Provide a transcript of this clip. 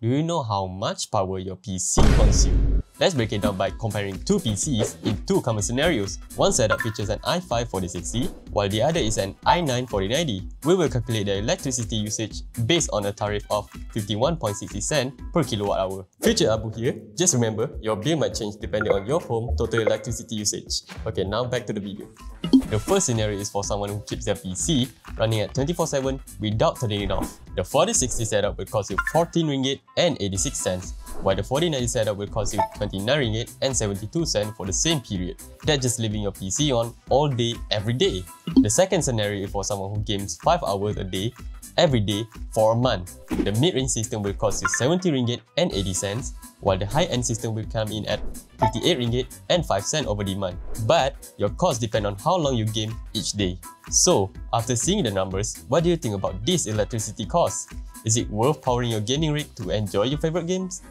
Do you know how much power your PC consumes? Let's break it down by comparing two PCs in two common scenarios. One setup features an i5 4060, while the other is an i9 4090. We will calculate the electricity usage based on a tariff of 51.60 cent per kilowatt hour. Future Abu here, just remember, your bill might change depending on your home total electricity usage. Okay, now back to the video. The first scenario is for someone who keeps their PC running at 24-7 without turning it off. The 4060 setup will cost you 14 ringgit and 86 cents while the 4090 setup will cost you 29 ringgit and 72 cents for the same period. That's just leaving your PC on all day, every day. The second scenario is for someone who games 5 hours a day, every day for a month. The mid-range system will cost you 70 ringgit and 80 cents, while the high-end system will come in at 58 ringgit and 5 cents over the month. But your costs depend on how long you game each day. So, after seeing the numbers, what do you think about this electricity cost? Is it worth powering your gaming rig to enjoy your favorite games?